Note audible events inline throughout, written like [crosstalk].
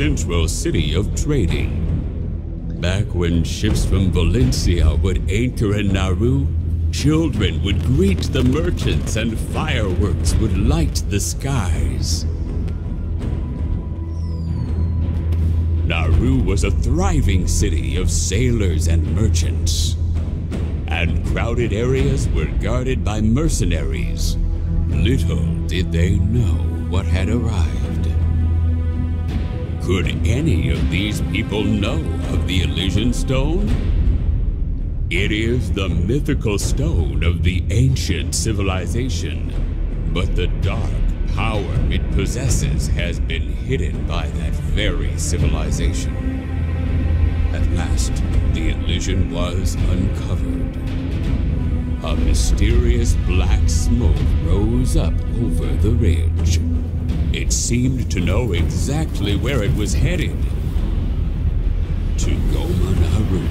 Central city of trading. Back when ships from Valencia would anchor in Nauru, children would greet the merchants and fireworks would light the skies. Nauru was a thriving city of sailors and merchants. And crowded areas were guarded by mercenaries. Little did they know what had arrived. Could any of these people know of the Elysian Stone? It is the mythical stone of the ancient civilization, but the dark power it possesses has been hidden by that very civilization. At last, the Elysian was uncovered. A mysterious black smoke rose up over the ridge. It seemed to know exactly where it was headed. To Goma Naru.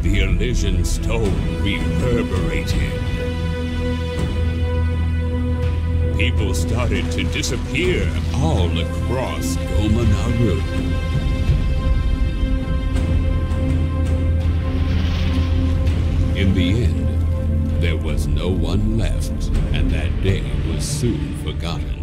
The Elysian stone reverberated. People started to disappear all across Goma Naru. In the end, there was no one left, and that day soon forgotten.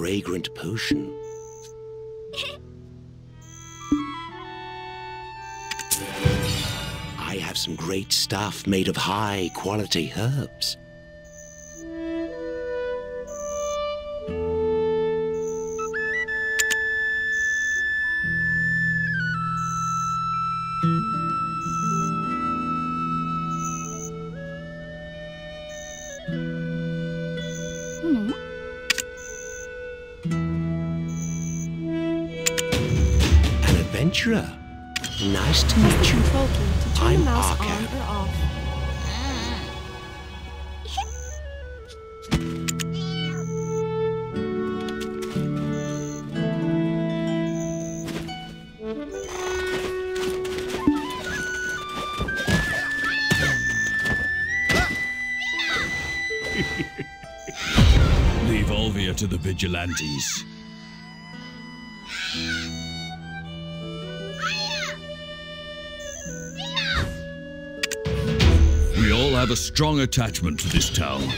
Fragrant potion. I have some great stuff made of high quality herbs. Adventurer. Nice to meet you. To I'm Arca. Leave Olvia to the vigilantes. Have a strong attachment to this town.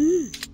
嗯。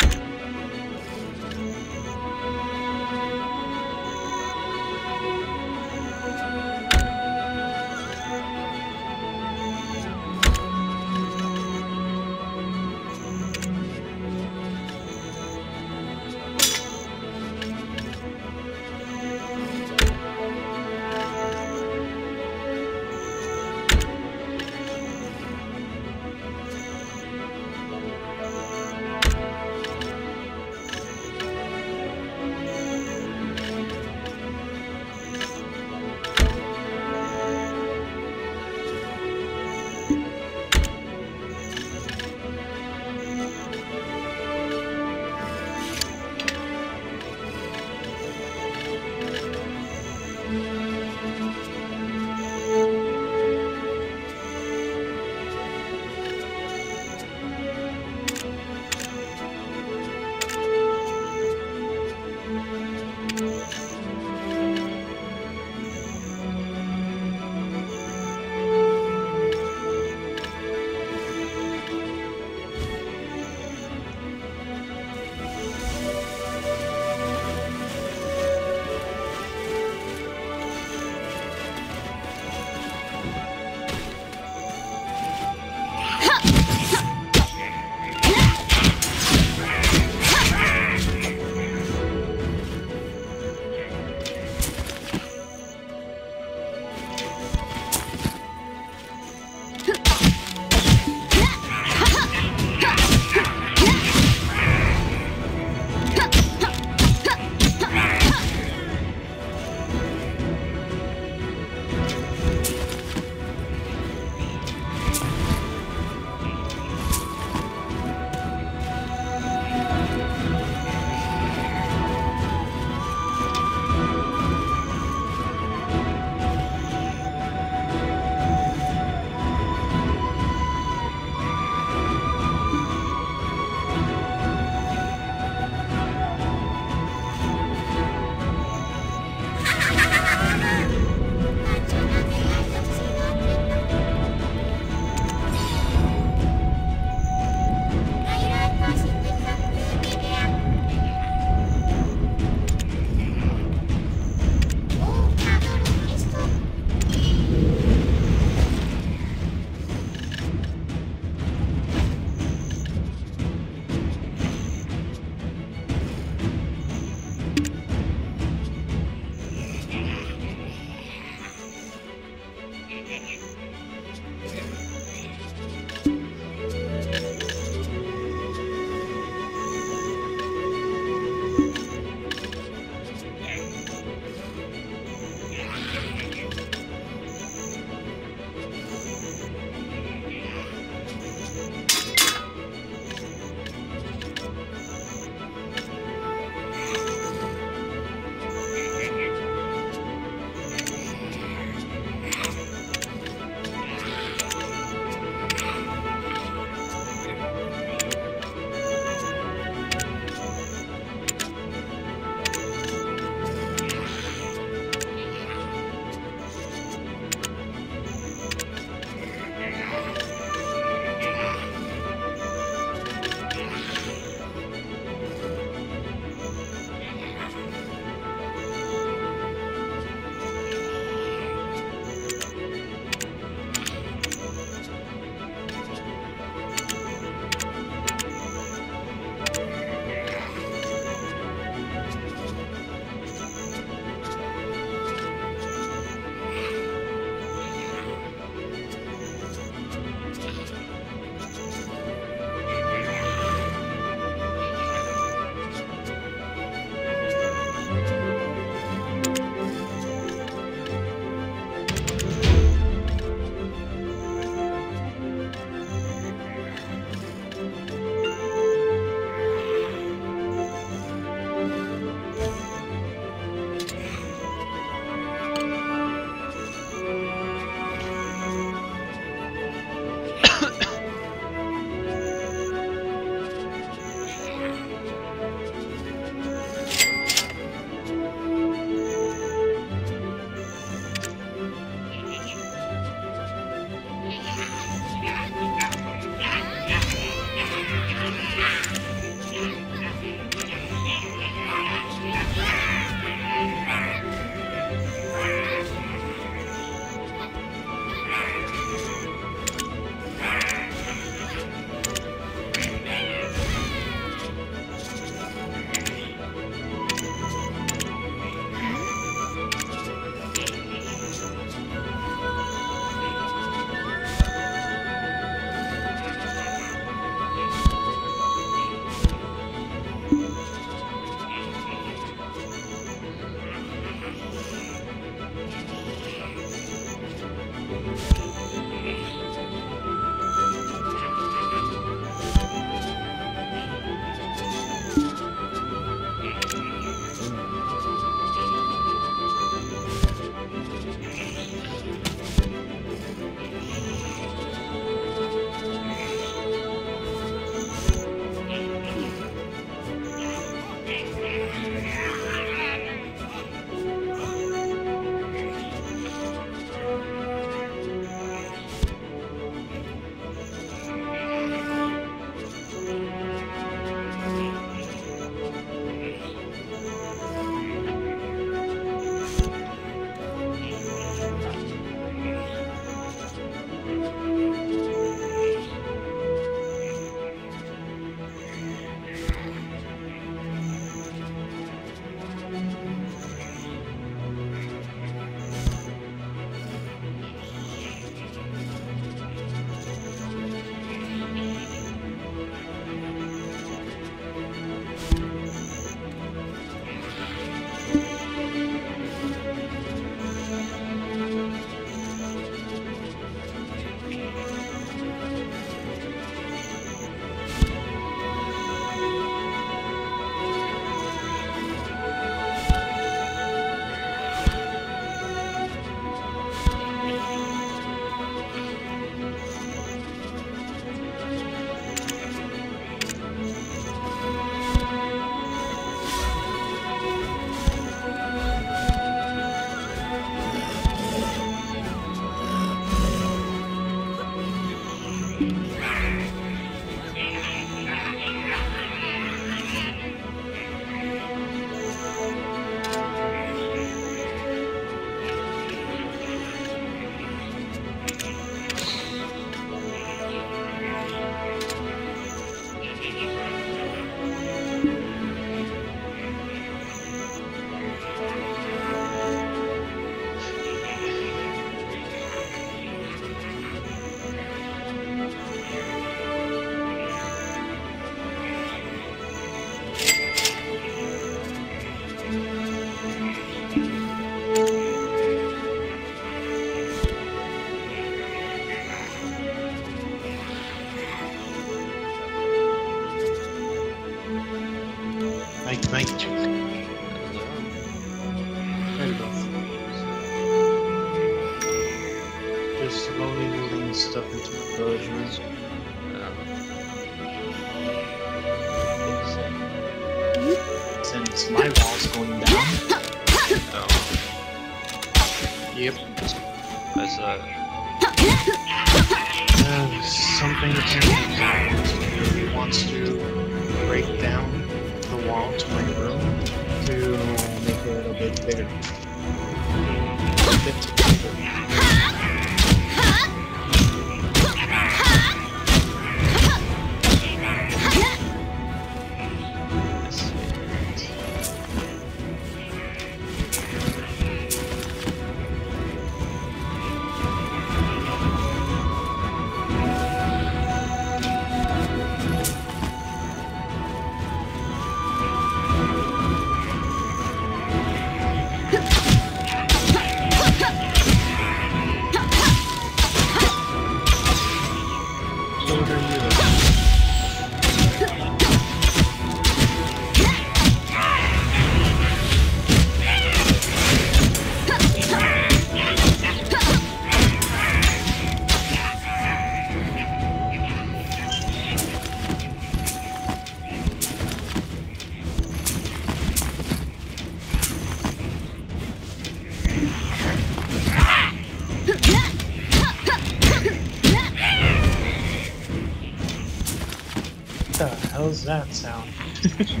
Sound?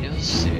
You'll see.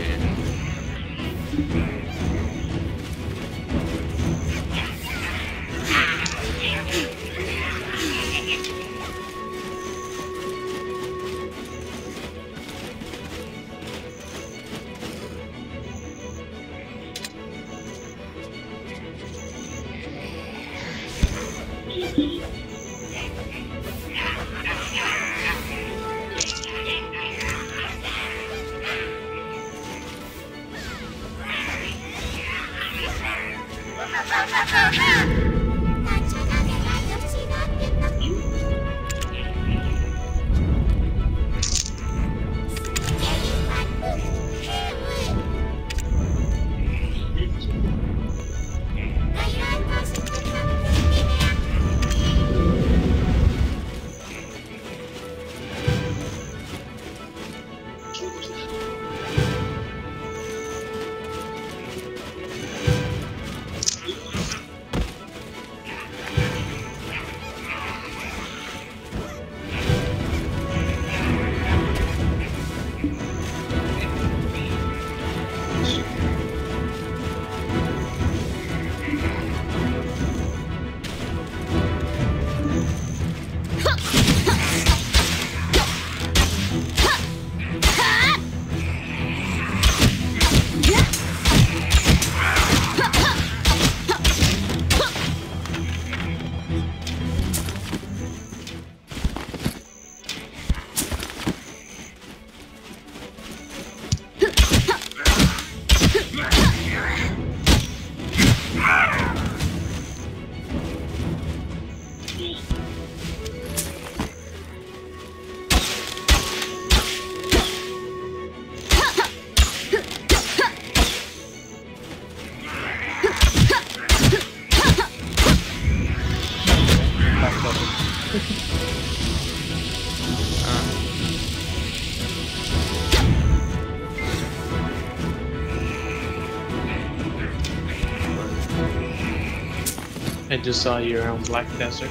Just saw your own Black Desert.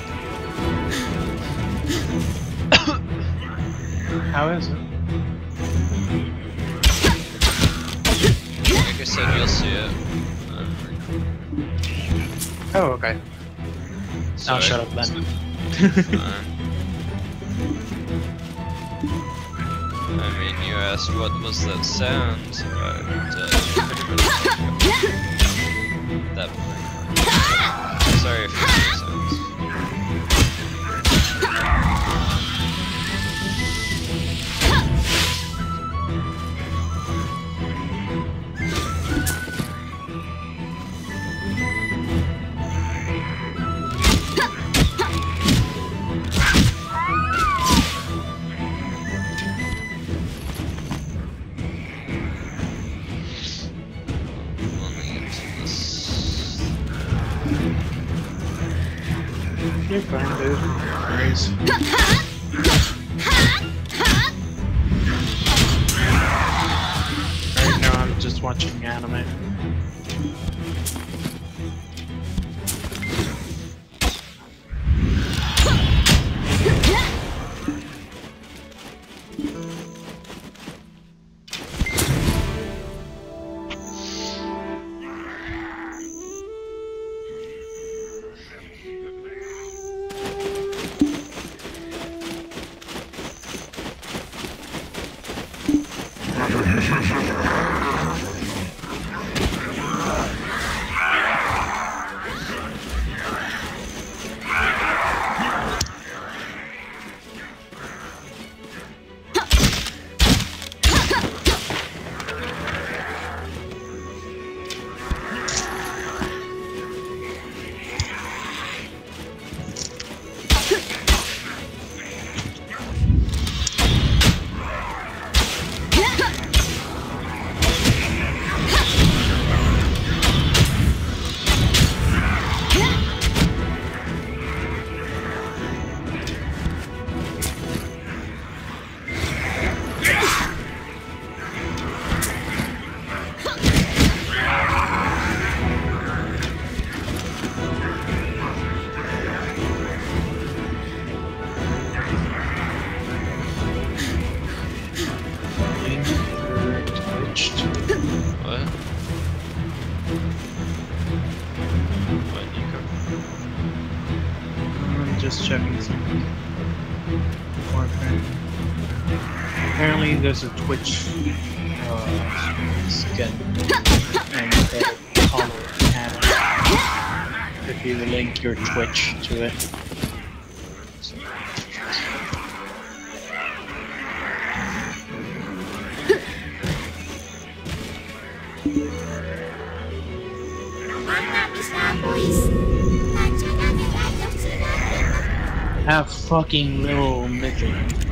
How is it? Like I said, you'll see it. Oh, okay. I'll shut up then. Uh, [laughs] I mean, you asked what was that sound, and uh, Apparently, there's a Twitch uh, skin and call it If you link your Twitch to it. Have fucking little midget.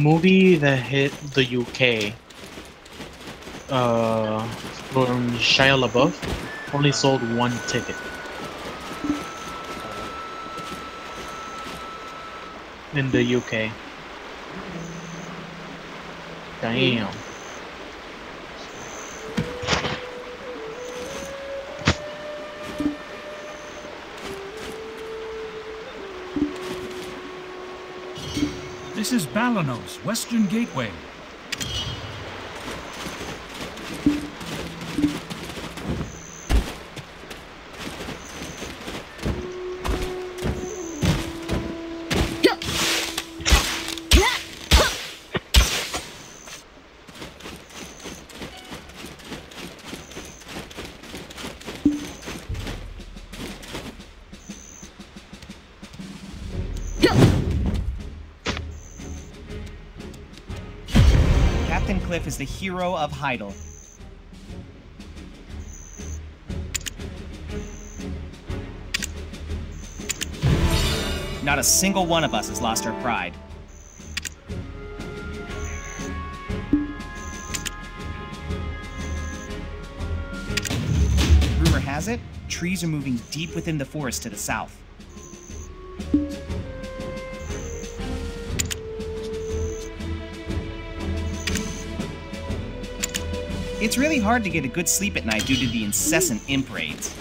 Movie that hit the UK uh, from Shia LaBeouf only sold one ticket. In the UK. Damn. Balenos, Western Gateway. The hero of Heidel. Not a single one of us has lost our pride. Rumor has it, trees are moving deep within the forest to the south. It's really hard to get a good sleep at night due to the incessant imp raids.